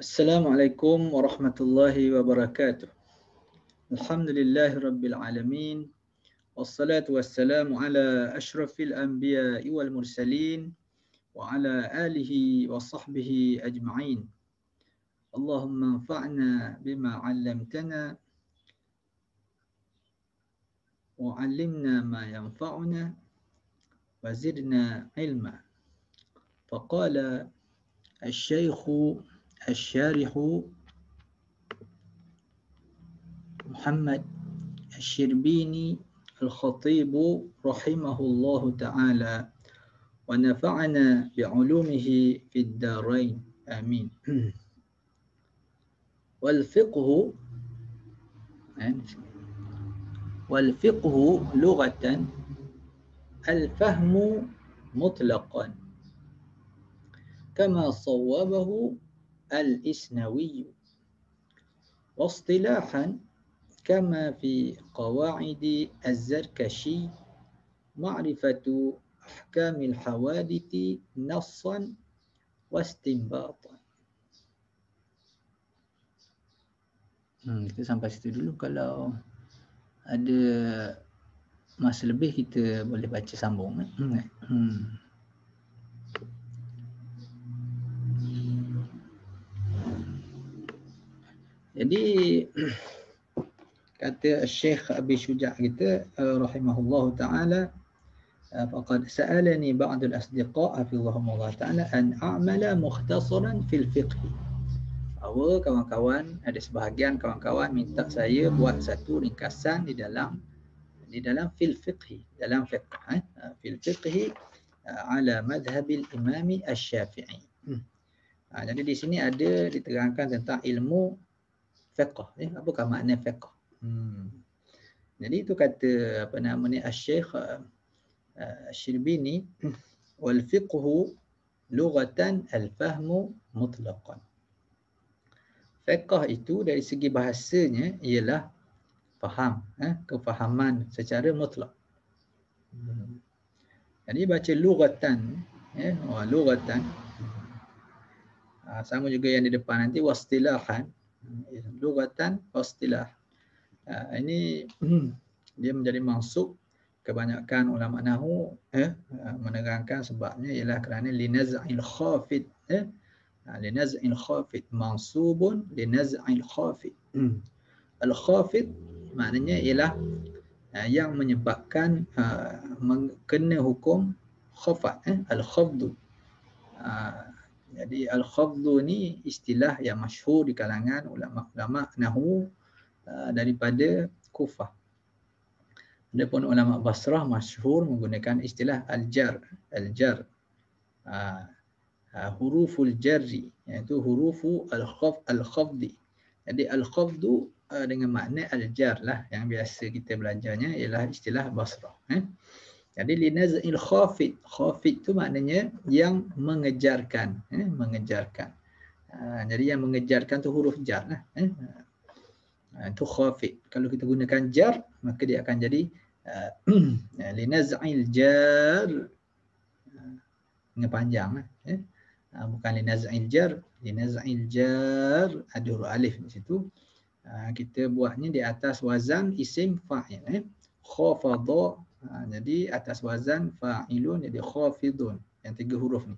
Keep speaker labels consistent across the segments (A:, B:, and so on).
A: السلام عليكم ورحمة الله وبركاته. الحمد لله رب العالمين والصلاة والسلام على أشرف الأنبياء والمرسلين وعلى آله وصحبه أجمعين. اللهم انفعنا بما علمتنا وعلمنا ما ينفعنا وزدنا علما. فقال الشيخ الشارح محمد الشربيني الخطيب رحمه الله تعالى ونفعنا بعلومه في الدارين. آمين. والفقه والفقه لغة الفهم مطلقا كما صوبه الإسنوي واصطلاحا كما في قواعد الزركشي معرفة أحكام الحوادث نصا واستنباطا
B: Hmm, kita sampai situ dulu kalau ada masa lebih kita boleh baca sambung. Hmm.
A: Jadi kata Syekh Abi Syuja' kita uh, rahimahullah taala uh, faqad sa'alani ba'd al-asdiqa hafizahumullah taala an a'mala mukhtasaran fil fiqh. Bahawa kawan-kawan ada sebahagian kawan-kawan minta saya buat satu ringkasan di dalam di dalam fil fiqh dalam fiqh eh? Uh, fil fiqh ala madhhab al-imam asy-syafi'i. Hmm. jadi di sini ada diterangkan tentang ilmu fiqh eh apakah makna fiqh? Hmm. Jadi itu kata apa nama ni asy-syekh uh, asy-syirbini wal fiqh lughatan al-fahmu mutlaqan. Fiqh itu dari segi bahasanya ialah faham eh kefahaman secara mutlak. Hmm. jadi baca lughatan eh oh, lughatan. Ah, sama juga yang di depan nanti wastilahan lugatan wastilah. Uh, ini dia menjadi maksud kebanyakan ulama nahu eh, uh, menerangkan sebabnya ialah kerana linaz'il khafid eh, uh, linaz'il khafid mansubun linaz'il khafid. Hmm. Al khafid maknanya ialah uh, yang menyebabkan uh, kena hukum khafat eh, al khafdu. Jadi al-khafdu ni istilah yang masyhur di kalangan ulama-ulama nahu uh, daripada Kufah. Adapun ulama Basrah masyhur menggunakan istilah al-jar, al-jar. Uh, uh, huruful jarri iaitu hurufu al-khaf al-khafdi. Jadi al-khafdu uh, dengan makna al-jar lah yang biasa kita belajarnya ialah istilah Basrah. Eh? Jadi linazil khafid. Khafid tu maknanya yang mengejarkan, eh, mengejarkan. Uh, jadi yang mengejarkan tu huruf jar lah. Eh. Uh, itu khafid. Kalau kita gunakan jar, maka dia akan jadi uh, linazil jar. Uh, panjang lah. Eh. Uh, bukan linazil jar. Linazil jar. Ada huruf alif di situ. Uh, kita buatnya di atas wazan isim fa'il. Eh. Khafadha Ha, jadi atas wazan fa'ilun jadi khafidun yang tiga huruf ni.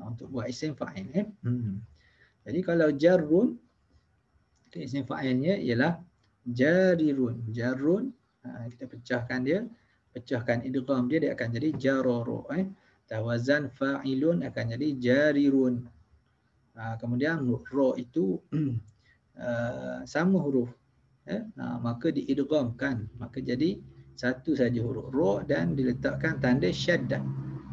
A: Ha, untuk buat isim fa'il eh. Hmm. Jadi kalau jarrun isim fa'ilnya ialah jarirun. Jarrun ha, kita pecahkan dia, pecahkan idgham dia dia akan jadi jararu eh. Tawazan fa'ilun akan jadi jarirun. Ha, kemudian ro itu uh, sama huruf eh. Ha, maka diidghamkan maka jadi satu saja huruf ro dan diletakkan tanda syaddah.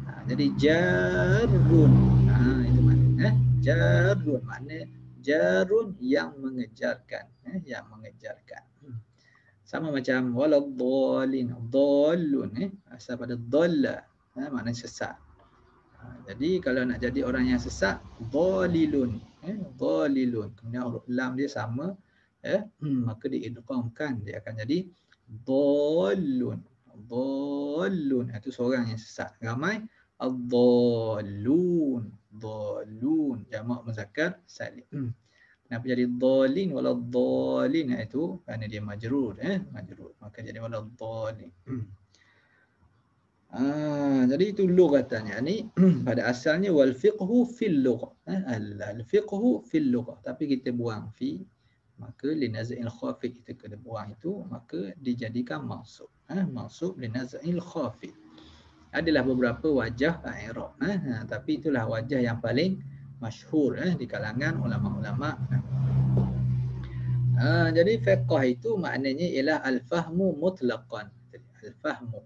A: Ha, jadi jarun. Ha, itu makna eh? jarun makna jarun yang mengejarkan, eh? yang mengejarkan. Hmm. Sama macam waladhdallin, dhallun eh asal pada dhalla, eh? makna sesat. Ha, jadi kalau nak jadi orang yang sesat, dhalilun, eh dhalilun. Kemudian huruf lam dia sama eh hmm, maka diidghamkan dia akan jadi Dhalun. Dhalun. Itu seorang yang sesat. Ramai. Dhalun. Dhalun. Jamak muzakkar salim. Hmm. Kenapa jadi dhalin wala dhalin itu kerana dia majrur eh majrur maka jadi wala dhalin. Ah, jadi itu lugatnya ni pada asalnya wal fiqhu fil lughah eh, al fiqhu fil lughah tapi kita buang fi maka linazil khafi kita kena buang itu maka dijadikan maksud eh maksud linazil khafi adalah beberapa wajah i'rab eh ha, tapi itulah wajah yang paling masyhur eh di kalangan ulama-ulama. Uh, jadi fiqh itu maknanya ialah al-fahmu mutlaqan. Al-fahmu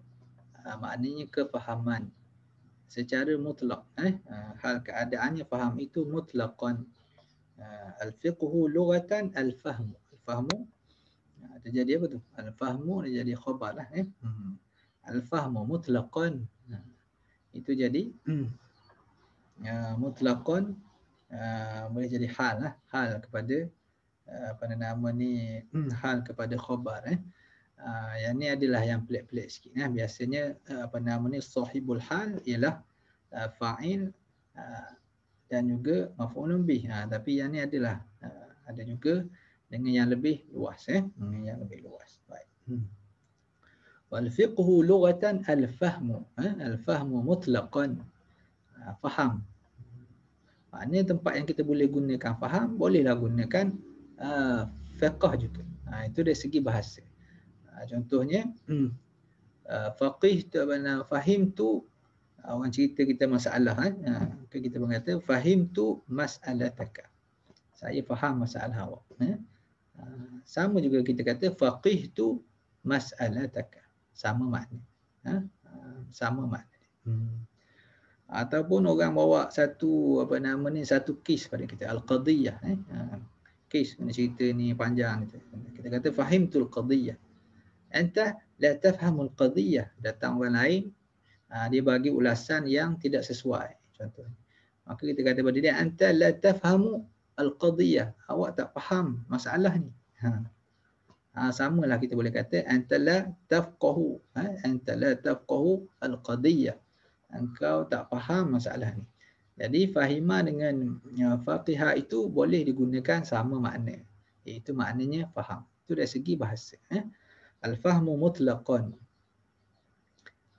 A: uh, maknanya kefahaman secara mutlak eh uh, hal keadaannya faham itu mutlaqan. Al-fiqhu lughatan al-fahmu. Al-fahmu uh, jadi apa tu? Al-fahmu dia jadi khabar lah eh. Hmm. Al-fahmu mutlaqan. Uh, itu jadi uh, mutlaqan uh, boleh jadi hal lah hal kepada uh, apa nama ni hmm, hal kepada khabar eh uh, yang ni adalah yang pelik-pelik sikit eh biasanya uh, apa nama ni sahibul hal ialah uh, fa'il uh, dan juga maf'ulun bih uh, tapi yang ni adalah uh, ada juga dengan yang lebih luas eh dengan yang lebih luas baik hmm. wal fiqhu lughatan al fahmu eh? al fahmu mutlaqan faham Maknanya tempat yang kita boleh gunakan faham, bolehlah gunakan uh, fiqh juga. Ha, itu dari segi bahasa. Ha, contohnya, hmm, uh, faqih tu fahim tu orang cerita kita masalah kan. Ha, kita berkata fahim tu masalah taka. Saya faham masalah awak. Ha? Sama juga kita kata faqih tu masalah taka. Sama makna. Ha? Sama makna. Hmm ataupun orang bawa satu apa nama ni satu kes pada kita al-qadiyah eh ha, kes mana cerita ni panjang kita kita kata fahimtul qadiyah anta la tafhamul qadiyah datang orang lain ha, dia bagi ulasan yang tidak sesuai contoh maka kita kata pada dia anta la tafhamu al-qadiyah awak tak faham masalah ni ha Ha, samalah kita boleh kata anta la tafqahu ha, anta la tafqahu al-qadiyah engkau tak faham masalah ni. Jadi fahimah dengan ya, faqihah itu boleh digunakan sama makna. Iaitu maknanya faham. Itu dari segi bahasa. Eh? Al-fahmu mutlaqan.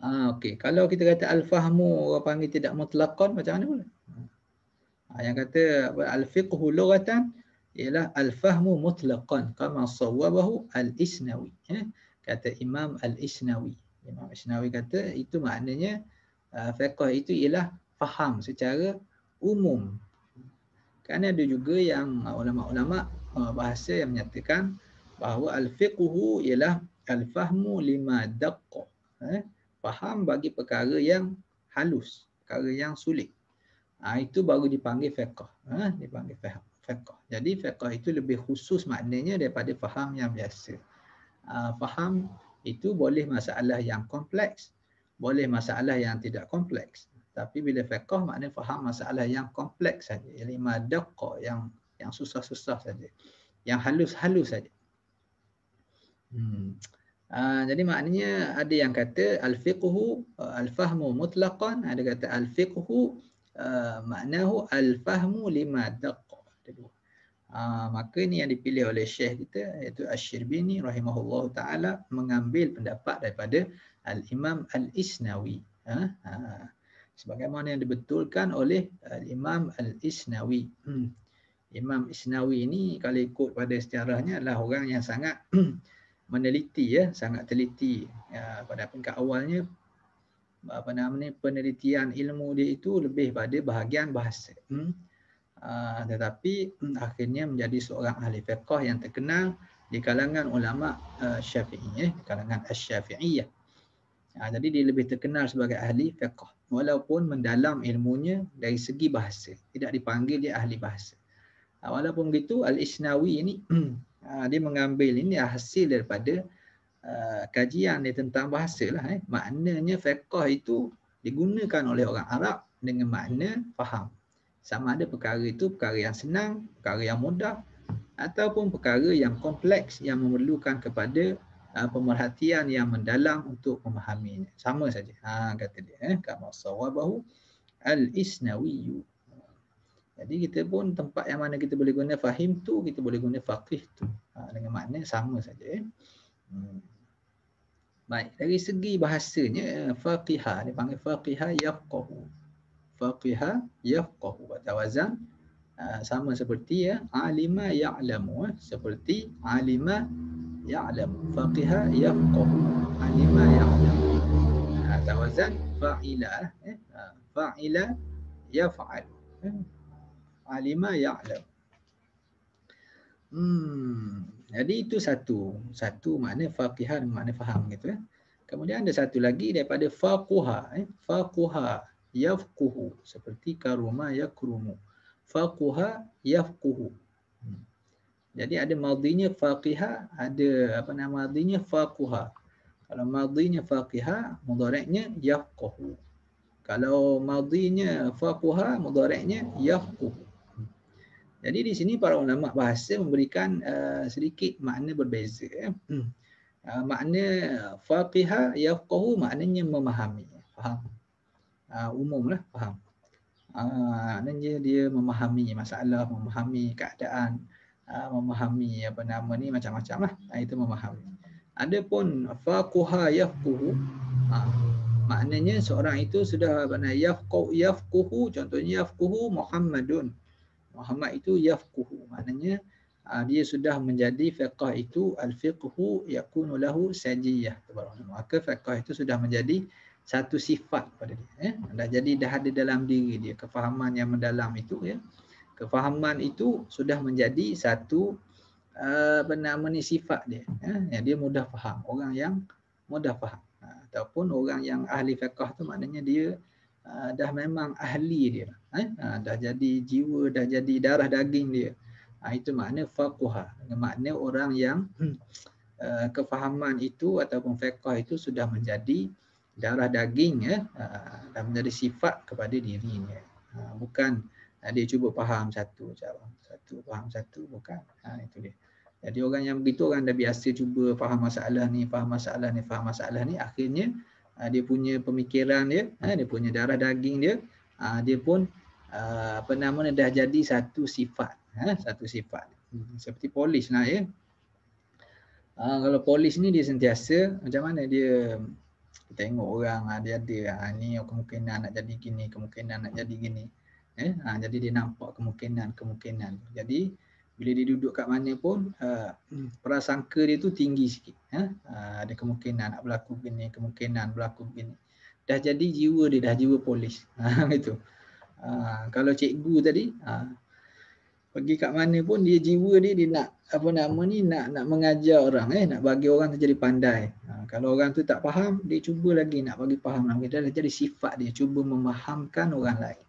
A: Ah, okay. Kalau kita kata al-fahmu orang panggil tidak mutlaqan macam mana pula? Ah, yang kata al-fiqhu lughatan ialah al-fahmu mutlaqan kama sawwabahu al-isnawi. Eh? Kata Imam al-Isnawi. Imam al-Isnawi kata itu maknanya uh, fiqh itu ialah faham secara umum. Kerana ada juga yang ulama-ulama uh, bahasa yang menyatakan bahawa al-fiqhu ialah al-fahmu lima daqqa. Eh? Faham bagi perkara yang halus, perkara yang sulit. Ha, itu baru dipanggil fiqh. Ha? Dipanggil fiqh. Jadi fiqh itu lebih khusus maknanya daripada faham yang biasa. Ha, faham itu boleh masalah yang kompleks boleh masalah yang tidak kompleks. Tapi bila fiqh maknanya faham masalah yang kompleks saja. Yang lima daqqa, yang yang susah-susah saja. Yang halus-halus saja. Hmm. Uh, jadi maknanya ada yang kata al-fiqhu uh, al-fahmu mutlaqan, ada kata al-fiqhu uh, maknahu al-fahmu lima daqqa. Uh, maka ini yang dipilih oleh Syekh kita iaitu Asy-Syirbini rahimahullah taala mengambil pendapat daripada Al-Imam Al-Isnawi. Ha? Ha. Sebagaimana yang dibetulkan oleh Al-Imam Al-Isnawi. Hmm. Imam Isnawi ini kalau ikut pada sejarahnya adalah orang yang sangat meneliti ya, sangat teliti. Ya, pada peringkat awalnya apa namanya penelitian ilmu dia itu lebih pada bahagian bahasa. Hmm. Uh, tetapi hmm, akhirnya menjadi seorang ahli fiqh yang terkenal di kalangan ulama uh, Syafi'i ya, di kalangan Asy-Syafi'iyah. Ha, jadi dia lebih terkenal sebagai ahli fiqh walaupun mendalam ilmunya dari segi bahasa. Tidak dipanggil dia ahli bahasa. Ha, walaupun begitu Al-Isnawi ini ha, dia mengambil ini hasil daripada uh, kajian dia tentang bahasa lah. Eh. Maknanya fiqh itu digunakan oleh orang Arab dengan makna faham. Sama ada perkara itu perkara yang senang, perkara yang mudah ataupun perkara yang kompleks yang memerlukan kepada uh, pemerhatian yang mendalam untuk memahaminya. Sama saja. Ha kata dia eh kama sawabahu al-isnawi. Jadi kita pun tempat yang mana kita boleh guna fahim tu, kita boleh guna faqih tu. Ha, dengan makna sama saja. Eh. Hmm. Baik, dari segi bahasanya, faqihah, dia panggil faqihah yafqahu. Faqihah yafqahu. Pada wazan, uh, sama seperti ya, alima ya'lamu. Eh. Seperti alima ya'lamu. Faqihah yafqahu. Alima ya'lamu. Pada wazan, fa'ila. Eh. Fa'ila yaf'al. Eh. Alima ya'lam. Hmm. Jadi itu satu. Satu makna faqihah dan makna faham gitu ya. Kemudian ada satu lagi daripada faquha. Eh. Faquha yafquhu. Seperti karuma yakrumu. Faquha yafquhu. Hmm. Jadi ada madinya faqihah, ada apa nama madinya faquha. Kalau madinya faqihah, mudaratnya yafquhu. Kalau madinya faquha, mudaratnya yafquhu. Jadi di sini para ulama bahasa memberikan uh, sedikit makna berbeza. Hmm. Uh, makna faqiha yafqahu maknanya memahami. Faham? Uh, umumlah faham. Uh, maknanya dia memahami masalah, memahami keadaan, uh, memahami apa nama ni macam-macam lah. Uh, itu memahami. Adapun faquha yafquhu uh, maknanya seorang itu sudah benar yafqahu yafquhu contohnya yafquhu Muhammadun Muhammad itu yafquhu. Maknanya uh, dia sudah menjadi fiqh itu al-fiqhu yakunu lahu sajiyah. Maka fiqh itu sudah menjadi satu sifat pada dia ya. Dah jadi dah ada dalam diri dia. Kefahaman yang mendalam itu ya. Kefahaman itu sudah menjadi satu uh, apa nama ni sifat dia ya. Yang dia mudah faham. Orang yang mudah faham. Uh, ataupun orang yang ahli fiqh tu maknanya dia uh, dah memang ahli dia eh? uh, dah jadi jiwa dah jadi darah daging dia. Uh, itu makna faqih makna orang yang uh, kefahaman itu ataupun fiqh itu sudah menjadi darah daging ya uh, dah menjadi sifat kepada dirinya uh, bukan uh, dia cuba faham satu cara satu faham satu bukan. Uh, itu dia. Jadi orang yang begitu orang dah biasa cuba faham masalah ni faham masalah ni faham masalah ni akhirnya uh, dia punya pemikiran dia, uh, dia punya darah daging dia, uh, dia pun uh, apa nama dah jadi satu sifat, uh, satu sifat. Hmm, seperti polis lah ya. Uh, kalau polis ni dia sentiasa macam mana dia tengok orang uh, dia ada uh, ni kemungkinan nak jadi gini, kemungkinan nak jadi gini. Eh, uh, jadi dia nampak kemungkinan kemungkinan. Jadi bila dia duduk kat mana pun uh, prasangka dia tu tinggi sikit ya uh, ada kemungkinan nak berlaku begini kemungkinan berlaku begini dah jadi jiwa dia dah jiwa polis ha itu uh, kalau cikgu tadi uh, pergi kat mana pun dia jiwa dia dia nak apa nama ni nak nak mengajar orang eh nak bagi orang tu jadi pandai. Uh, kalau orang tu tak faham dia cuba lagi nak bagi faham. Dia dah jadi sifat dia cuba memahamkan orang lain.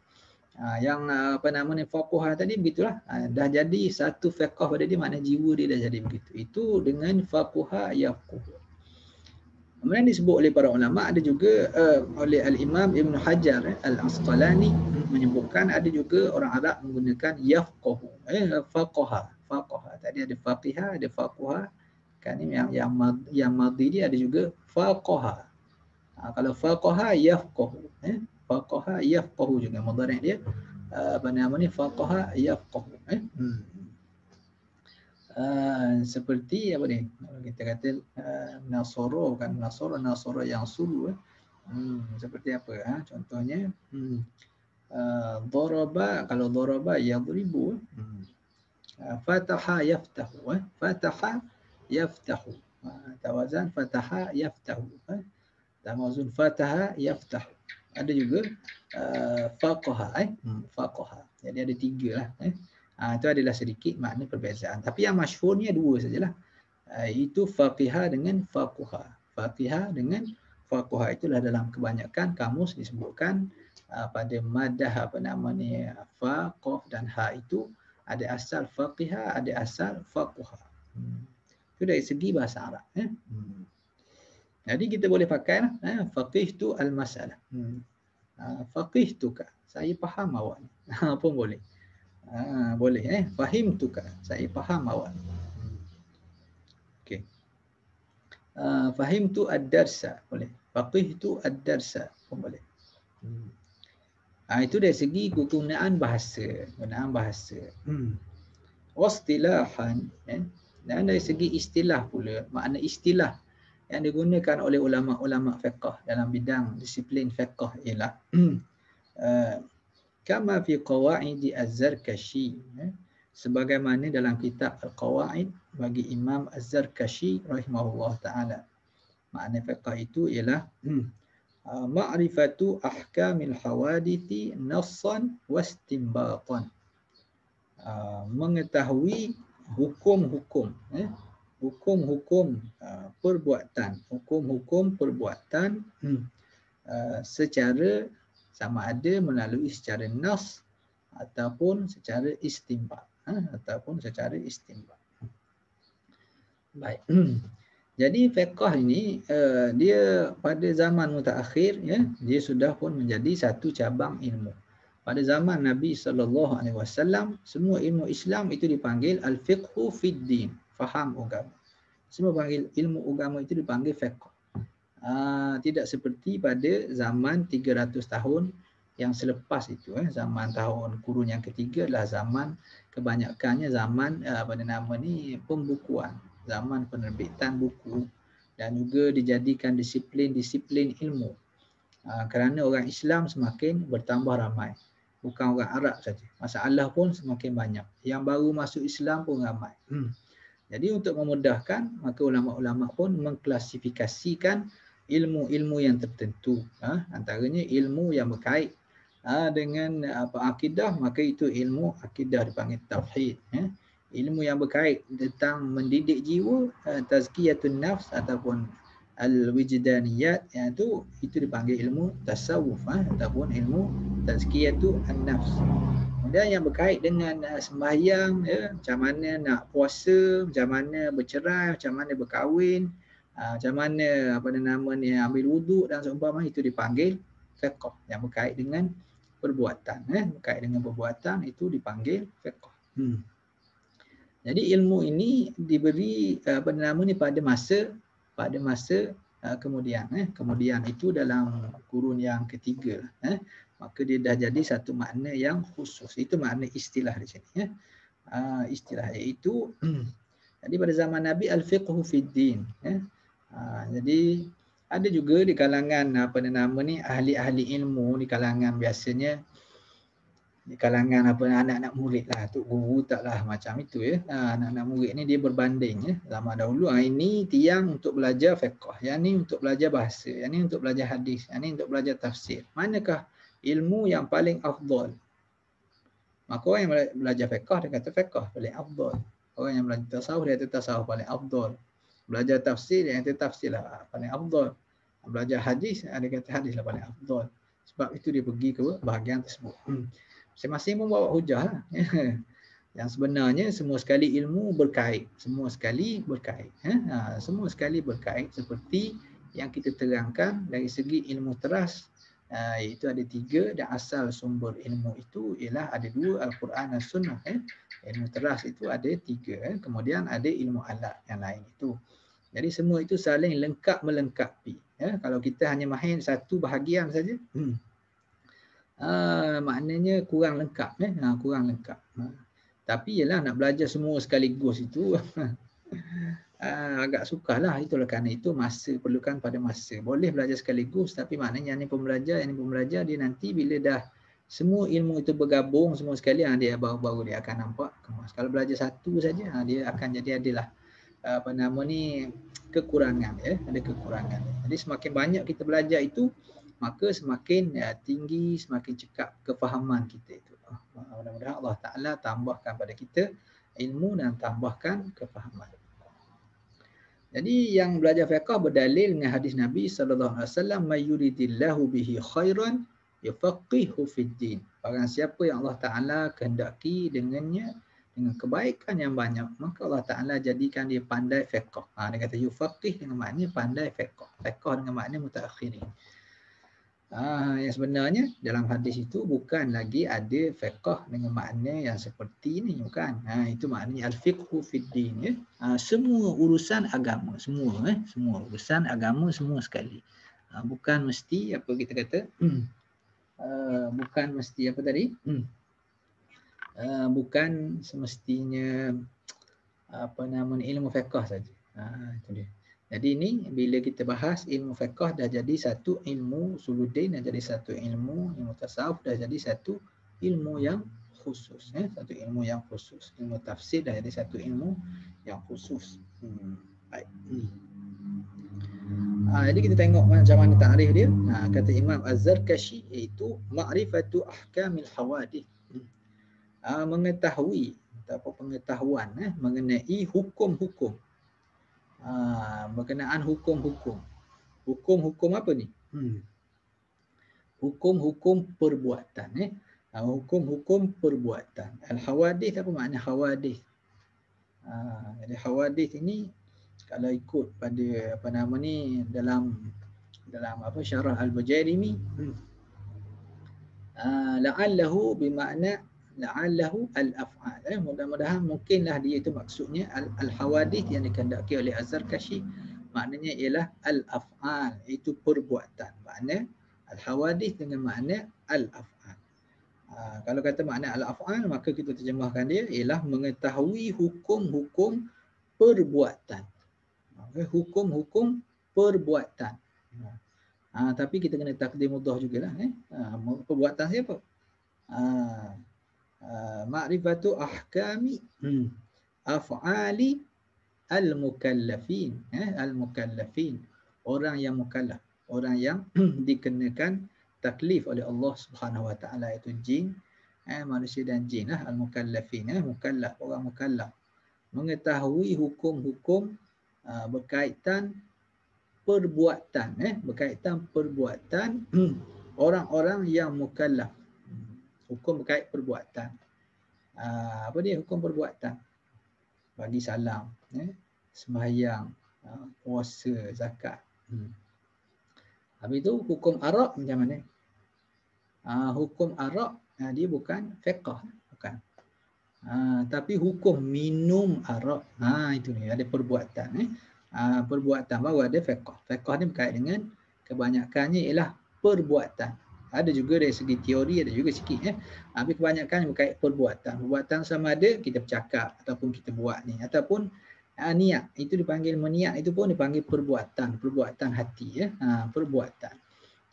A: Ha, yang uh, apa nama ni faqih tadi begitulah. Ha, dah jadi satu fiqh pada dia makna jiwa dia dah jadi begitu. Itu dengan faqih yaqih kemudian disebut oleh para ulama ada juga uh, oleh al-imam Ibn Hajar eh, al-Asqalani menyebutkan ada juga orang Arab menggunakan yafqah eh faqih faqih tadi ada faqih ada faqih kan ini yang yang yang madhi dia ada juga faqih ha, kalau faqih yafqah eh faqaha yafqahu juga. Mudhari' dia uh, apa nama ni? Faqaha yafqahu eh. Hmm. Uh, seperti apa ni kita kata uh, nasoro kan nasoro nasoro yang sulu eh hmm. seperti apa ha? contohnya hmm. uh, daraba kalau daraba yadribu eh? hmm. uh, fataha yaftahu eh fataha yaftahu uh, tawazan fataha yaftahu eh Tamazun fataha yaftahu ada juga uh, faqaha eh hmm, faqaha jadi ada tiga lah eh uh, itu adalah sedikit makna perbezaan tapi yang masyhurnya dua sajalah uh, itu faqihah dengan faqaha faqihah dengan faqaha itulah dalam kebanyakan kamus disebutkan uh, pada madah apa nama ni faqah dan ha itu ada asal faqihah ada asal faqaha hmm. itu dari segi bahasa Arab eh hmm. Jadi kita boleh pakai lah. Eh, faqih tu al-masalah. Hmm. Uh, faqih tu ka. Saya faham awak ni. Ha, boleh. Ha, boleh eh. Fahim tu ka. Saya faham awak ni. Okay. Uh, fahim tu ad-darsa. Boleh. Faqih tu ad-darsa. Pun boleh. Hmm. Ha, itu dari segi kegunaan bahasa. Kegunaan bahasa. Hmm. Wastilahan. Eh? Dan dari segi istilah pula. Makna istilah yang digunakan oleh ulama-ulama fiqh dalam bidang disiplin fiqh ialah uh, kama fi qawaid az-zarkashi eh? sebagaimana dalam kitab al-qawaid bagi Imam az-zarkashi rahimahullah taala makna fiqh itu ialah uh, ma'rifatu ahkamil hawadithi nassan wastinbatan uh, mengetahui hukum-hukum eh? hukum-hukum uh, perbuatan hukum-hukum perbuatan hmm, uh, secara sama ada melalui secara nas ataupun secara istimbat uh, ataupun secara istimbat baik. Jadi fiqh ini uh, dia pada zaman mutaakhir ya dia sudah pun menjadi satu cabang ilmu. Pada zaman Nabi sallallahu alaihi wasallam semua ilmu Islam itu dipanggil al-fiqhu fid din. Faham agama. Semua panggil ilmu agama itu dipanggil fiqh. Uh, tidak seperti pada zaman 300 tahun yang selepas itu eh. Zaman tahun kurun yang ketiga adalah zaman kebanyakannya zaman uh, apa nama ni pembukuan zaman penerbitan buku dan juga dijadikan disiplin-disiplin ilmu. Uh, kerana orang Islam semakin bertambah ramai bukan orang Arab saja. Masalah pun semakin banyak. Yang baru masuk Islam pun ramai. Hmm. Jadi untuk memudahkan, maka ulama-ulama pun mengklasifikasikan ilmu-ilmu yang tertentu. Ha? Antaranya ilmu yang berkait ha? dengan apa akidah, maka itu ilmu akidah dipanggil tauhid. Ha? Ilmu yang berkait tentang mendidik jiwa, ha? tazkiyatun nafs ataupun al-wijdaniyat, yang itu, itu dipanggil ilmu tasawuf ha? ataupun ilmu tazkiyatun nafs. Kemudian yang berkait dengan uh, sembahyang, ya, macam mana nak puasa, macam mana bercerai, macam mana berkahwin, uh, macam mana apa nama ni ambil wuduk dan seumpama itu dipanggil fiqh yang berkait dengan perbuatan, eh, berkait dengan perbuatan itu dipanggil fiqh. Hmm. Jadi ilmu ini diberi uh, apa nama ni pada masa pada masa uh, kemudian, eh, kemudian itu dalam kurun yang ketiga, eh, maka dia dah jadi satu makna yang khusus. Itu makna istilah di sini. Ya. Uh, istilah iaitu, jadi pada zaman Nabi, al-fiqhu fid din. Ya. Uh, jadi ada juga di kalangan apa nama ni ahli-ahli ilmu di kalangan biasanya di kalangan apa anak-anak murid lah tu guru taklah macam itu ya ha, anak-anak murid ni dia berbanding ya zaman dahulu ha, ini tiang untuk belajar fiqh yang ni untuk belajar bahasa yang ni untuk belajar hadis yang ni untuk belajar tafsir manakah ilmu yang paling afdal. Maka orang yang belajar fiqh dia kata fiqh paling afdal. Orang yang belajar tasawuf dia kata tasawuf paling afdal. Belajar tafsir kata tafsir lah paling afdal. Belajar hadis dia kata hadis lah paling afdal. Sebab itu dia pergi ke bahagian tersebut. Hmm. Masing-masing membawa hujah lah. Yang sebenarnya semua sekali ilmu berkait. Semua sekali berkait. Ha, semua sekali berkait seperti yang kita terangkan dari segi ilmu teras uh, iaitu ada tiga dan asal sumber ilmu itu ialah ada dua Al-Quran dan Sunnah. Eh. Ilmu teras itu ada tiga. Eh. Kemudian ada ilmu alat yang lain itu. Jadi semua itu saling lengkap melengkapi. Ya. Kalau kita hanya main satu bahagian saja, hmm. uh, maknanya kurang lengkap. Eh. Uh, kurang lengkap. Uh. Tapi ialah nak belajar semua sekaligus itu uh, agak sukahlah itulah kerana itu masa perlukan pada masa boleh belajar sekaligus tapi maknanya yang ni pembelajar yang ni pembelajar dia nanti bila dah semua ilmu itu bergabung semua sekali ha, dia baru-baru dia akan nampak kalau belajar satu saja ha, dia akan jadi adalah apa nama ni kekurangan ya ada kekurangan jadi semakin banyak kita belajar itu maka semakin ya, tinggi semakin cekap kefahaman kita itu. Mudah-mudahan Allah Taala tambahkan pada kita ilmu dan tambahkan kefahaman. Jadi yang belajar fiqh berdalil dengan hadis Nabi sallallahu alaihi wasallam mayuridillahu bihi khairan yafaqihu fid din. Barang siapa yang Allah Taala kehendaki dengannya dengan kebaikan yang banyak, maka Allah Taala jadikan dia pandai fiqh. Ha, dia kata yufaqih dengan makna pandai fiqh. Fiqh dengan makna mutaakhirin. Ah, yang sebenarnya dalam hadis itu bukan lagi ada fiqh dengan makna yang seperti ini bukan. Ha, itu maknanya al-fiqhu fid din ya. Ha, semua urusan agama semua eh semua urusan agama semua sekali. Ha, bukan mesti apa kita kata uh, bukan mesti apa tadi? Hmm. Uh, bukan semestinya apa nama ilmu fiqh saja. Ha, itu dia. Jadi ini bila kita bahas ilmu fiqh dah jadi satu ilmu suluddin dah jadi satu ilmu ilmu tasawuf dah jadi satu ilmu yang khusus eh satu ilmu yang khusus ilmu tafsir dah jadi satu ilmu yang khusus. Hmm. Baik. Hmm. Ha, jadi kita tengok macam mana tarikh dia. Ha, kata Imam Az-Zarkashi iaitu ma'rifatu ahkamil hawadith. Ha, mengetahui atau pengetahuan eh, mengenai hukum-hukum. Ha, berkenaan hukum-hukum. Hukum-hukum apa ni? Hmm. Hukum-hukum perbuatan. Eh. Ha, hukum-hukum perbuatan. Al-hawadith apa makna hawadith? Ha, jadi hawadith ini kalau ikut pada apa nama ni dalam dalam apa syarah al-Bujairimi hmm. uh, la'allahu bermakna la'allahu al-af'al eh, mudah-mudahan mungkinlah dia itu maksudnya al-hawadith yang dikendaki oleh Az-Zarkashi maknanya ialah al-af'al itu perbuatan makna al-hawadith dengan makna al-af'al uh, kalau kata makna al-af'al maka kita terjemahkan dia ialah mengetahui hukum-hukum perbuatan hukum-hukum perbuatan. Ha, tapi kita kena takdir mudah jugalah. Eh? Ha, perbuatan siapa? Ha, ha, ma'rifatu ahkami hmm. af'ali al-mukallafin. Eh? Al-mukallafin. Orang yang mukallaf. Orang yang dikenakan taklif oleh Allah Subhanahu Wa Taala itu jin, eh, manusia dan jin lah al-mukallafin eh, mukallaf orang mukallaf mengetahui hukum-hukum Ah, berkaitan perbuatan eh berkaitan perbuatan orang-orang yang mukallaf hukum berkait perbuatan uh, apa dia hukum perbuatan bagi salam eh sembahyang uh, puasa zakat hmm. habis itu hukum arak macam mana uh, hukum arak uh, dia bukan fiqh bukan Ha, tapi hukum minum arak, ha, itu ni ada perbuatan. Eh. Ha, perbuatan baru ada fiqah. Fiqah ni berkait dengan kebanyakannya ialah perbuatan. Ada juga dari segi teori, ada juga sikit. Eh. Tapi kebanyakan berkait perbuatan. Perbuatan sama ada kita bercakap ataupun kita buat ni. Ataupun ha, niat. Itu dipanggil meniat. Itu pun dipanggil perbuatan. Perbuatan hati. Eh. Ha, perbuatan.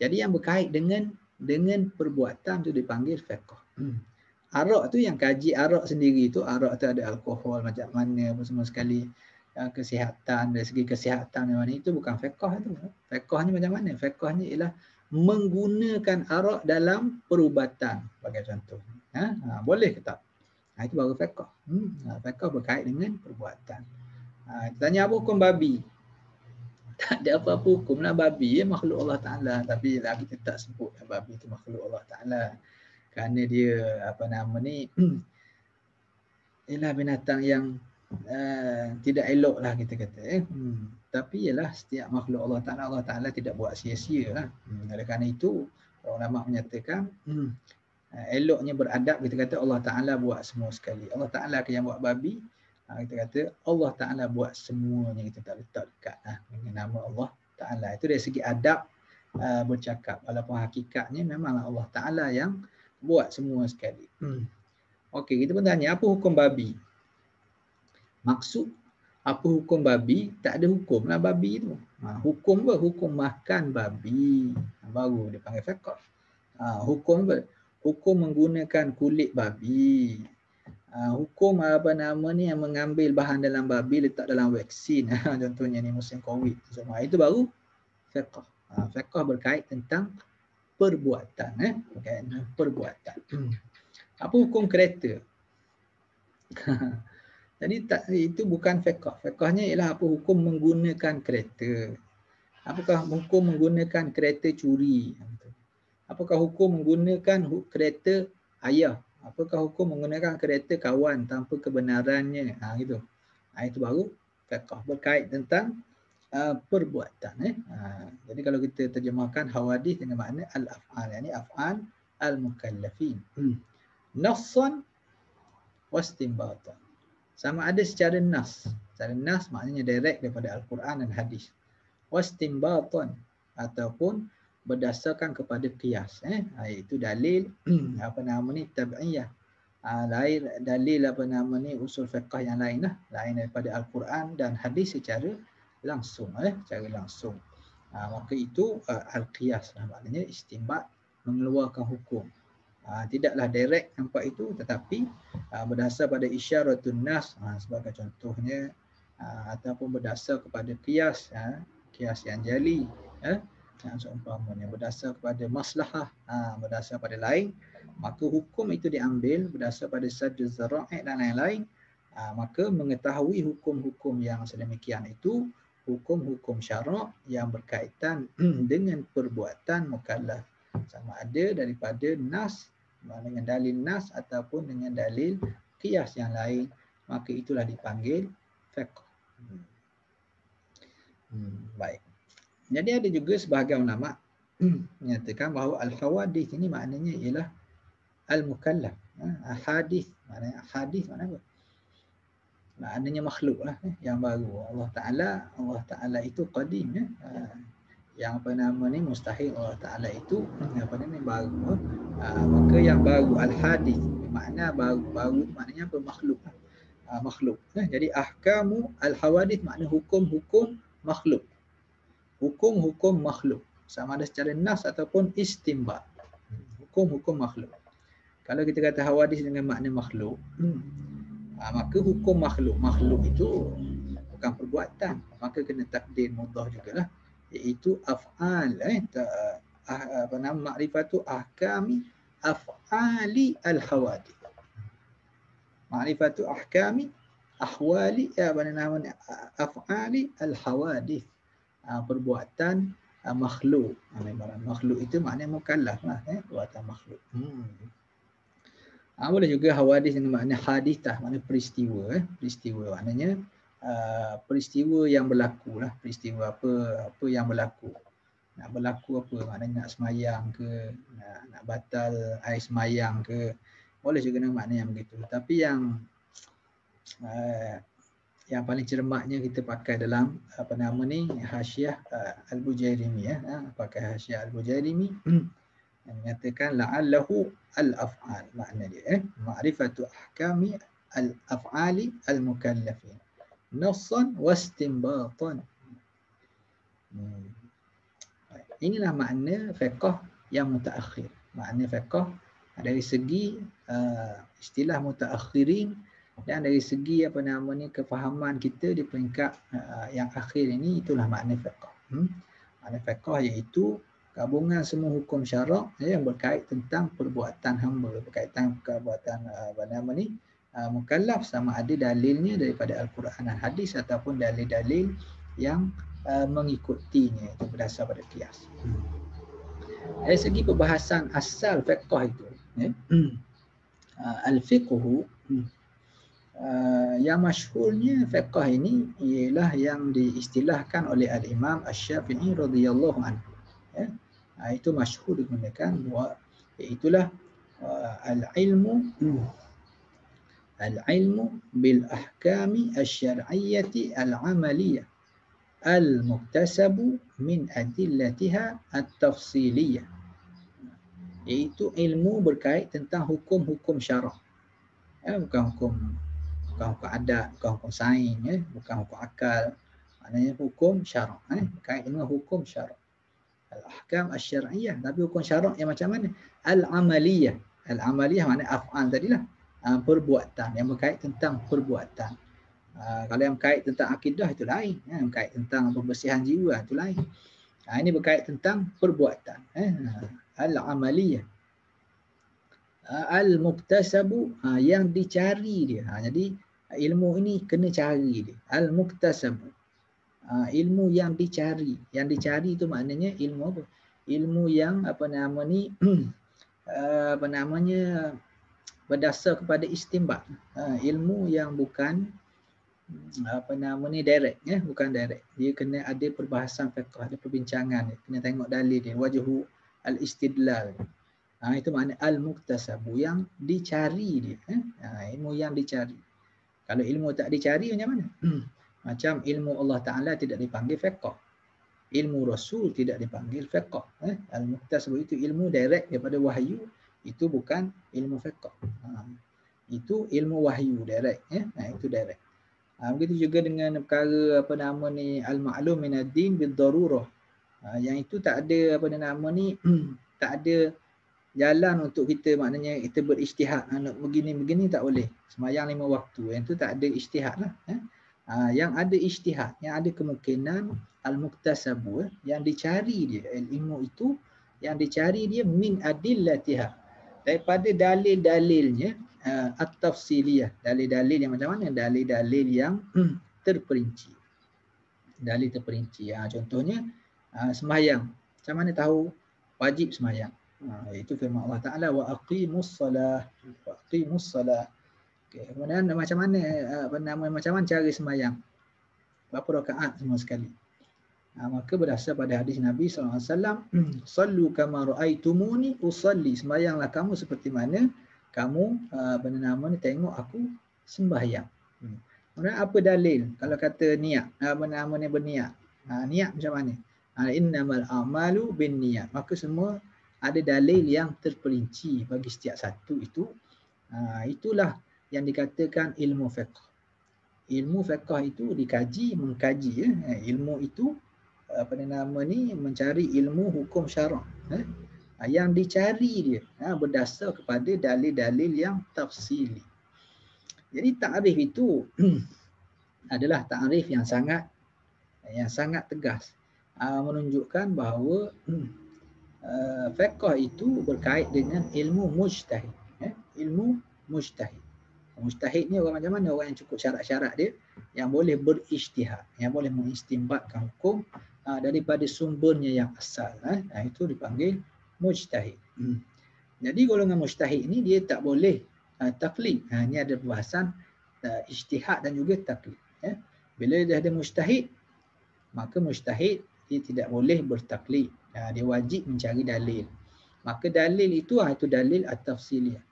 A: Jadi yang berkait dengan dengan perbuatan tu dipanggil fiqah. Hmm arak tu yang kaji arak sendiri tu arak tu ada alkohol macam mana apa semua sekali yang kesihatan dari segi kesihatan mana itu bukan fiqh tu fiqhnya macam mana fiqhnya ialah menggunakan arak dalam perubatan. Sebagai contoh. Ha? ha boleh ke tak? Ha, itu baru fiqh. Hmm ha, fiqh berkait dengan perbuatan ha tanya apa hukum babi? Tak ada apa-apa hukum lah babi. Ya makhluk Allah Taala. Tapi lah kita tak sebut babi itu makhluk Allah Taala. Kerana dia apa nama ni ialah binatang yang uh, tidak elok lah kita kata eh. hmm. Tapi ialah setiap makhluk Allah Ta'ala Allah Ta'ala tidak buat sia-sia lah hmm. oleh kerana itu orang lama menyatakan hmm. uh, eloknya beradab kita kata Allah Ta'ala buat semua sekali Allah Ta'ala yang buat babi uh, kita kata Allah Ta'ala buat semuanya kita tak letak dekat lah, dengan nama Allah Ta'ala itu dari segi adab uh, bercakap walaupun hakikatnya memanglah Allah Ta'ala yang buat semua sekali. Hmm. Okey, kita pun tanya apa hukum babi? Maksud apa hukum babi? Tak ada hukum lah babi tu. Ha, hukum apa? Hukum makan babi. Baru dia panggil fiqh. Ha, hukum apa? Hukum menggunakan kulit babi. Ha, hukum apa nama ni yang mengambil bahan dalam babi letak dalam vaksin. Ha, contohnya ni musim covid. Semua itu baru fiqh. Ha, fiqh berkait tentang perbuatan eh okay. perbuatan apa hukum kereta jadi tak itu bukan fiqh fiqhnya ialah apa hukum menggunakan kereta apakah hukum menggunakan kereta curi apakah hukum menggunakan kereta ayah apakah hukum menggunakan kereta kawan tanpa kebenarannya ha gitu ha, itu baru fiqh berkait tentang uh, perbuatan eh. Uh, jadi kalau kita terjemahkan hawadith dengan makna al-af'al yakni af'al al-mukallafin. Hmm. Nassan wastinbatan. Sama ada secara nas. Secara nas maknanya direct daripada al-Quran dan hadis. Wastinbatan. Ataupun berdasarkan kepada qiyas eh. Ha, iaitu dalil apa nama ni tabi'iyah ha, lain dalil apa nama ni usul fiqh yang lain lah. Lain daripada al-Quran dan hadis secara langsung eh. Secara langsung. Ha, maka itu uh, al-qiyas lah maknanya istimbat mengeluarkan hukum ha, tidaklah direct nampak itu tetapi uh, berdasar pada isyaratun nas ha, sebagai contohnya ataupun berdasar kepada qiyas ha, qiyas yang jali yang seumpamanya berdasar kepada maslahah ha, berdasar pada lain maka hukum itu diambil berdasar pada sajud zara'i dan lain-lain maka mengetahui hukum-hukum yang sedemikian itu hukum-hukum syarak yang berkaitan dengan perbuatan mukallaf. Sama ada daripada nas dengan dalil nas ataupun dengan dalil qiyas yang lain maka itulah dipanggil fiqh hmm. Baik jadi ada juga sebahagian ulama menyatakan bahawa al-hawadith ini maknanya ialah al-mukallaf. Ha, hadis maknanya hadis mana apa? Maknanya makhluk lah eh, yang baru. Allah Ta'ala Allah Ta'ala itu qadim ya. Ha, yang apa nama ni mustahil Allah Ta'ala itu apa ni baru. Ha, maka yang baru al-hadis. Makna baru baru maknanya apa makhluk. Ha, makhluk. Eh, jadi ahkamu al-hawadith makna hukum-hukum makhluk. Hukum-hukum makhluk. Sama ada secara nas ataupun istimba hukum-hukum makhluk. Kalau kita kata hawadis dengan makna makhluk hmm, maka hukum makhluk. Makhluk itu bukan perbuatan. Maka kena takdir mudah jugalah iaitu af'al eh ah, apa nama makrifatu ahkami af'ali al-hawadith makrifatu ahkami ahwali apa nama af'ali al-hawadith uh, perbuatan makhluk. Uh, makhluk itu maknanya mukallaf lah. Eh? Perbuatan makhluk. Hmm. Boleh juga hawadis dengan makna hadithah, makna peristiwa. Eh? Peristiwa maknanya uh, peristiwa yang berlaku lah. Peristiwa apa apa yang berlaku. Nak berlaku apa? Maknanya nak semayang ke, nak, nak batal air semayang ke. Boleh juga dengan makna yang begitu. Tapi yang uh, yang paling cermatnya kita pakai dalam apa nama ni hasyiah uh, al-bujairimi ya uh, pakai hasyiah al-bujairimi yang menyatakan la'allahu al-af'al makna dia eh ma'rifatu ahkami al-af'ali al-mukallafin nassan hmm. inilah makna fiqh yang mutaakhir makna fiqh dari segi uh, istilah mutaakhirin dan dari segi apa nama ni kefahaman kita di peringkat uh, yang akhir ini itulah makna fiqh. Hmm? Makna fiqh iaitu gabungan semua hukum syarak ya, yang berkait tentang perbuatan hamba, berkaitan perbuatan uh, apa nama ni uh, mukallaf sama ada dalilnya daripada al-Quran dan hadis ataupun dalil-dalil yang uh, mengikutinya itu berdasar pada kias. Hmm. Dari segi perbahasan asal fiqh itu ya. Hmm. Uh, al-fiqhu hmm. Uh, yang masyhurnya fiqh ini ialah yang diistilahkan oleh al-Imam Asy-Syafi'i radhiyallahu anhu. Ya. Uh, itu masyhur digunakan bahawa itulah uh, al-ilmu bil ahkami asy-syar'iyyati al-amaliyah al-muktasabu min adillatiha at-tafsiliyah. Iaitu ilmu berkait tentang hukum-hukum syarak. Ya, bukan hukum bukan hukum adat, bukan hukum sains, eh? bukan hukum akal. Maknanya hukum syarak. Eh? Kait dengan hukum syarak. Al-ahkam al-syar'iyah. Tapi hukum syarak yang macam mana? Al-amaliyah. Al-amaliyah maknanya af'al tadilah. Uh, perbuatan yang berkait tentang perbuatan. Uh, kalau yang berkait tentang akidah itu lain. Eh? Yang berkait tentang pembersihan jiwa itu lain. Uh, ini berkait tentang perbuatan. Eh? Al-amaliyah. Al-muktasabu yang dicari dia. Jadi ilmu ini kena cari dia. Al-muktasabu. Ha, ilmu yang dicari. Yang dicari itu maknanya ilmu apa? Ilmu yang apa nama ni apa namanya berdasar kepada istimbat. Ha, ilmu yang bukan apa nama ni direct ya, bukan direct. Dia kena ada perbahasan fiqh, ada perbincangan, dia. kena tengok dalil dia, wajhu al-istidlal. Ha, itu makna al-muktasabu yang dicari dia. Eh? Ha, ilmu yang dicari. Kalau ilmu tak dicari macam mana? Hmm. Macam ilmu Allah Ta'ala tidak dipanggil fiqh. ilmu rasul tidak dipanggil fiqh eh al-muktasab itu ilmu direct daripada wahyu itu bukan ilmu fiqh. Ha. itu ilmu wahyu direct eh ha, itu direct. Ha, begitu juga dengan perkara apa nama ni al-ma'lum min ad-din bil darurah ha, yang itu tak ada apa nama ni tak ada jalan untuk kita maknanya kita berijtihad. Ha, nak begini-begini tak boleh. Semayang lima waktu. Yang tu tak ada ijtihad lah eh Ha, yang ada ijtihad, yang ada kemungkinan al-muktasabu yang dicari dia ilmu itu yang dicari dia min adillatiha daripada dalil-dalilnya uh, at-tafsiliyah. Dalil-dalil yang macam mana? Dalil-dalil yang terperinci. Dalil terperinci. Ha, contohnya uh, sembahyang macam mana tahu? Wajib sembahyang ha, itu firman Allah Taala wa aqimus salah. Wa aqimus salah. Okay. Kemudian macam mana eh, apa nama macam mana cara sembahyang? Berapa rakaat semua sekali? Ha, maka berdasar pada hadis Nabi SAW, Sallu kama ra'aitumuni usalli. Sembahyanglah kamu seperti mana kamu uh, apa nama ni tengok aku sembahyang. Hmm. Kemudian apa dalil? Kalau kata niat, apa nama ni berniat. Ha, niat macam mana? Ha, innamal amalu bin niat. Maka semua ada dalil yang terperinci bagi setiap satu itu. Ha, itulah yang dikatakan ilmu fiqh. Ilmu fiqh itu dikaji, mengkaji ya. Ilmu itu apa nama ni mencari ilmu hukum syarak. Eh. Yang dicari dia ha, berdasar kepada dalil-dalil yang tafsili. Jadi takrif itu adalah takrif yang sangat yang sangat tegas. Ha, menunjukkan bahawa uh, fiqh itu berkait dengan ilmu mujtahid. Eh. Ilmu mujtahid. Mustahid ni orang macam mana? Orang yang cukup syarat-syarat dia yang boleh berijtihad, yang boleh mengistimbatkan hukum uh, daripada sumbernya yang asal. Eh. Uh, itu dipanggil mujtahid. Hmm. Jadi golongan mujtahid ni dia tak boleh uh, taklid. Ha, ini ada perbahasan uh, ijtihad dan juga taklid. Eh. Bila dia ada mujtahid, maka mujtahid dia tidak boleh bertaklid. Uh, dia wajib mencari dalil. Maka dalil itu, uh, itu dalil at-tafsiliyah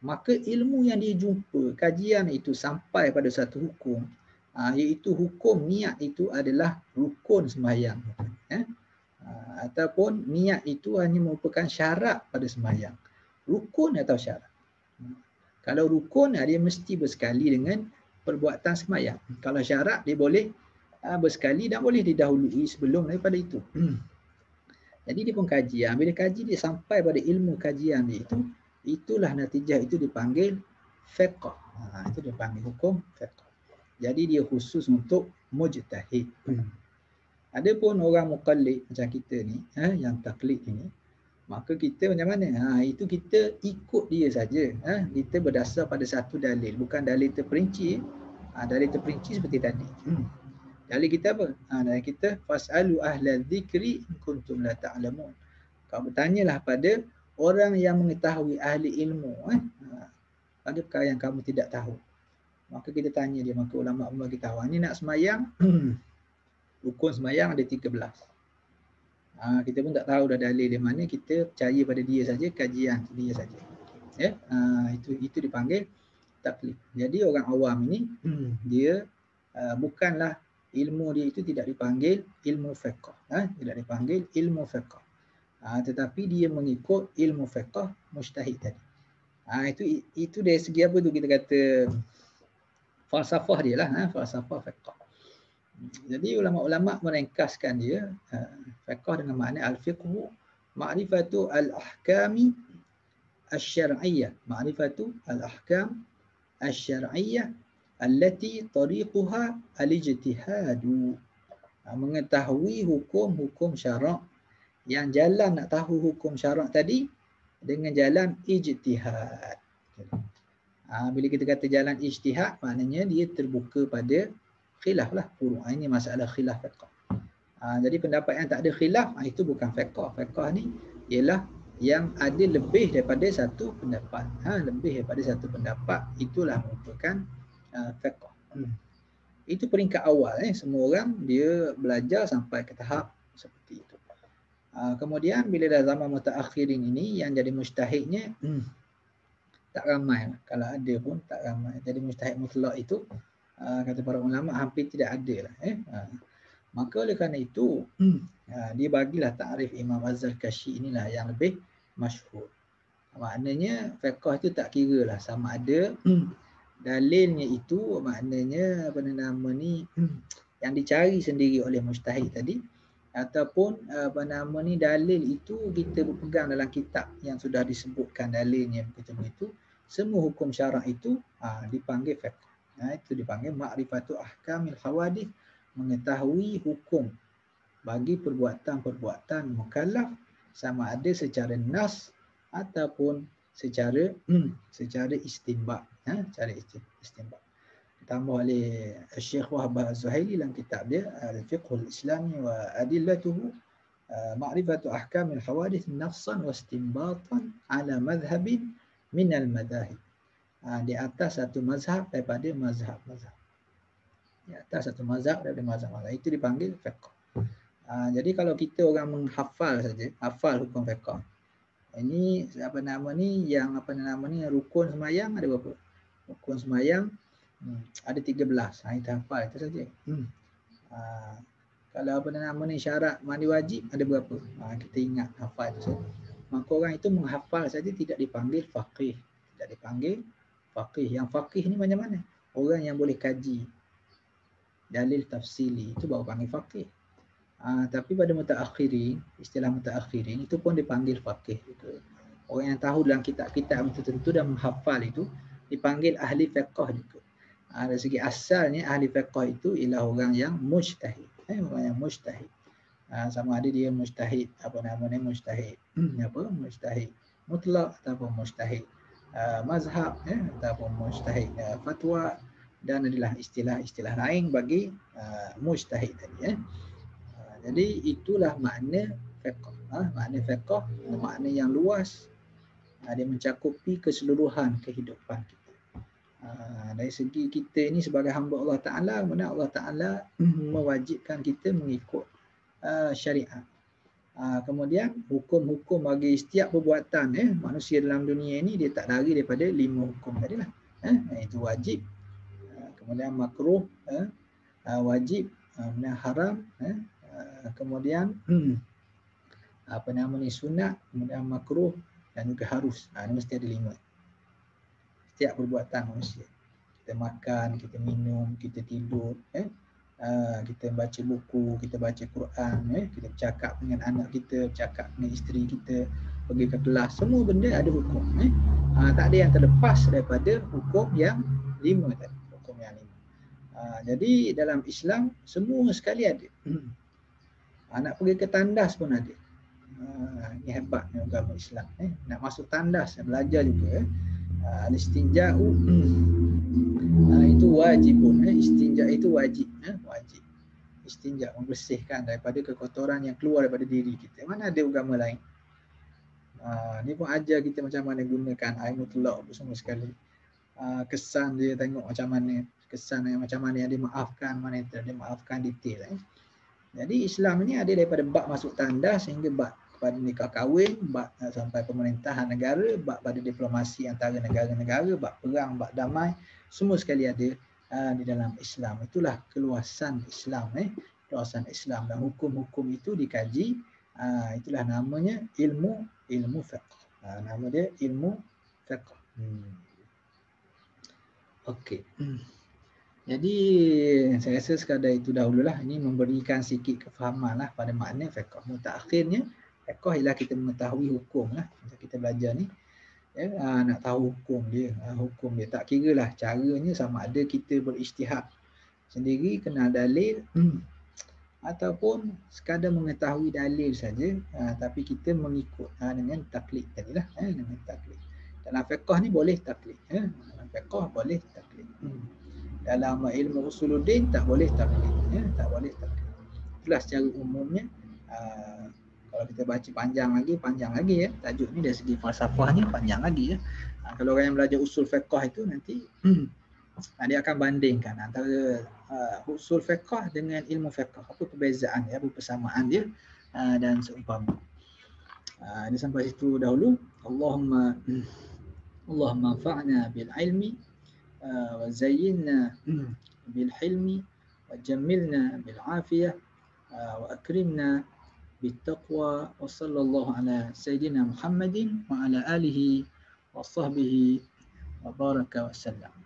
A: maka ilmu yang dia jumpa, kajian itu sampai pada satu hukum, uh, iaitu hukum niat itu adalah rukun sembahyang. Eh? Uh, ataupun niat itu hanya merupakan syarat pada sembahyang. Rukun atau syarat. Kalau rukun, uh, dia mesti bersekali dengan perbuatan sembahyang. Kalau syarat, dia boleh bersekali dan boleh didahului sebelum daripada itu. Jadi dia pun kajian. Bila kaji dia sampai pada ilmu kajian dia itu, itulah natijah itu dipanggil fiqh. Itu dipanggil hukum fiqh. Jadi dia khusus untuk mujtahid. Hmm. Adapun orang muqallid macam kita ni, ha, yang taklid ini, maka kita macam mana? Ha, itu kita ikut dia saja. Ha, kita berdasar pada satu dalil, bukan dalil terperinci. Ha, dalil terperinci seperti tadi. Hmm. Dalil kita apa? Ha, dalil kita fasalu ahla dzikri in kuntum la ta'lamun. Kau bertanyalah pada orang yang mengetahui ahli ilmu eh ada perkara yang kamu tidak tahu maka kita tanya dia maka ulama kita tahu ni nak semayang? Rukun semayang ada 13 ha, kita pun tak tahu dah dalil di mana kita percaya pada dia saja kajian dia saja. Ya? Ha, itu itu dipanggil taklif. Jadi orang awam ini dia uh, bukanlah ilmu dia itu tidak dipanggil ilmu fiqh. Ha? tidak dipanggil ilmu fiqh. Ha, tetapi dia mengikut ilmu fiqh mujtahid tadi. Ha, itu itu dari segi apa tu kita kata falsafah dia lah, ha, falsafah fiqh. Jadi ulama-ulama meringkaskan dia ha, fiqh dengan makna al-fiqhu ma'rifatu al-ahkami asy-syar'iyyah, ma'rifatu al-ahkam asy-syar'iyyah allati tariquha al-ijtihadu. Ha, mengetahui hukum-hukum syarak yang jalan nak tahu hukum syarak tadi dengan jalan ijtihad. Ha, bila kita kata jalan ijtihad, maknanya dia terbuka pada khilaf lah. Ha, ini masalah khilaf fiqh. Ha, jadi pendapat yang tak ada khilaf, ha, itu bukan fiqh. Fiqh ni ialah yang ada lebih daripada satu pendapat. Ha, lebih daripada satu pendapat, itulah merupakan uh, fiqh. Hmm. Itu peringkat awal. Eh. Semua orang dia belajar sampai ke tahap seperti itu. Uh, kemudian bila dah zaman mutaakhirin ini yang jadi mustahidnya hmm, tak ramai kalau ada pun tak ramai. Jadi mustahid mutlak itu uh, kata para ulama hampir tidak ada lah eh. Uh, Maka oleh kerana itu, uh, dia bagilah takrif Imam Az-Zarkashi inilah yang lebih masyhur. Maknanya fiqh itu tak kira lah sama ada dalilnya itu maknanya apa nama ni yang dicari sendiri oleh mustahid tadi ataupun apa nama ni dalil itu kita berpegang dalam kitab yang sudah disebutkan dalilnya begitu begitu semua hukum syarak itu ha, dipanggil fiqh. Ha, itu dipanggil ma'rifatu ahkamil hawadith mengetahui hukum bagi perbuatan-perbuatan mukallaf sama ada secara nas ataupun secara secara istinbat ha, cara istinbat ditambah oleh Syekh Wahab Az-Zuhaili dalam kitab dia Al-Fiqh Al-Islami wa Adillatuhu uh, Ma'rifatu Ahkam Al-Hawadith Nafsan wa Istinbatan ala madhabin min al-madahib uh, di atas satu mazhab daripada mazhab-mazhab. Di atas satu mazhab daripada mazhab-mazhab. Itu dipanggil fiqh. Uh, jadi kalau kita orang menghafal saja hafal hukum fiqh. Ini apa nama ni? Yang apa nama ni? Rukun semayang ada berapa? Rukun semayang Hmm. Ada 13. Ha, kita hafal itu saja. Hmm. Ha, kalau apa nama ni syarat mandi wajib ada berapa? Ha, kita ingat hafal itu saja. Maka orang itu menghafal saja tidak dipanggil faqih. Tidak dipanggil faqih. Yang faqih ni macam mana? Orang yang boleh kaji dalil tafsili itu baru panggil faqih. Ha, tapi pada mutaakhirin, istilah mutaakhirin itu pun dipanggil faqih. Itu. Orang yang tahu dalam kitab-kitab tertentu dan menghafal itu dipanggil ahli fiqh juga. Ha, dari segi asalnya ahli fiqh itu ialah orang yang mujtahid. Eh, orang yang mujtahid. Ha, sama ada dia mujtahid, apa namanya mujtahid. Hmm, apa? Mujtahid mutlak ataupun mujtahid uh, mazhab eh, ataupun mujtahid uh, fatwa dan adalah istilah-istilah lain bagi uh, mujtahid tadi. Eh. Jadi itulah makna fiqh. Ha, makna fiqh, makna yang luas. Uh, dia mencakupi keseluruhan kehidupan kita. Ah, dari segi kita ini sebagai hamba Allah Ta'ala, mana Allah Ta'ala mhm. mewajibkan kita mengikut uh, syariat. Uh, kemudian hukum-hukum bagi setiap perbuatan eh, manusia dalam dunia ini dia tak lari daripada lima hukum tadi lah. Eh, itu wajib. Uh, kemudian makruh, eh, uh, wajib, uh, kemudian haram, eh, uh, kemudian hmm, apa nama ni sunat, kemudian makruh dan juga harus. Uh, ini mesti ada lima setiap perbuatan manusia. Kita makan, kita minum, kita tidur, eh? Uh, kita baca buku, kita baca Quran, eh? kita bercakap dengan anak kita, bercakap dengan isteri kita, pergi ke kelas, semua benda ada hukum. Eh? Uh, tak ada yang terlepas daripada hukum yang lima tadi. Hukum yang lima. Uh, jadi dalam Islam, semua sekali ada. Anak pergi ke tandas pun ada. Uh, ini hebat ni agama Islam. Eh? Nak masuk tandas, belajar juga. Eh? Ah, al-istinja'u uh, itu wajibun eh. istinja itu wajib eh. wajib istinja membersihkan daripada kekotoran yang keluar daripada diri kita mana ada agama lain uh, ni pun ajar kita macam mana gunakan air mutlak apa semua sekali uh, kesan dia tengok macam mana kesan yang macam mana yang dimaafkan mana yang tidak dimaafkan detail eh. jadi Islam ni ada daripada bab masuk tanda sehingga bab pada nikah kahwin, uh, sampai pemerintahan negara, bab pada diplomasi antara negara-negara, bab perang, bab damai, semua sekali ada uh, di dalam Islam. Itulah keluasan Islam eh. Keluasan Islam dan hukum-hukum itu dikaji, uh, itulah namanya ilmu ilmu fiqh. Uh, nama dia ilmu fiqh. Hmm. Okey. Jadi saya rasa sekadar itu dahululah ini memberikan sikit kefahaman lah pada makna fiqh. Mutakhirnya Fiqh ialah kita mengetahui hukum lah. Macam kita belajar ni. Ya, aa, nak tahu hukum dia. Aa, hukum dia. Tak kira lah caranya sama ada kita berijtihad sendiri, kena dalil. Hmm. Ataupun sekadar mengetahui dalil saja. Aa, tapi kita mengikut aa, dengan taklid tadi lah. Eh, dengan taklid. Dalam fiqh ni boleh taklid. Eh. Dalam fiqh boleh taklid. Hmm. Dalam ilmu usuluddin tak boleh taklid. Eh. Tak boleh taklid. Itulah secara umumnya kalau kita baca panjang lagi, panjang lagi ya. Tajuk ni dari segi falsafahnya panjang lagi ya. Ha, kalau orang yang belajar usul fiqh itu nanti hmm, dia akan bandingkan antara uh, usul fiqh dengan ilmu fiqh. Apa perbezaan ya, apa persamaan dia uh, dan seumpama. Uh, ini sampai situ dahulu. Allahumma Allahumma fa'na bil ilmi uh, wa zayyinna bil hilmi wa jammilna bil afiyah وأكرمنا بالتقوى وصلى الله على سيدنا محمد وعلى آله وصحبه وبارك وسلم.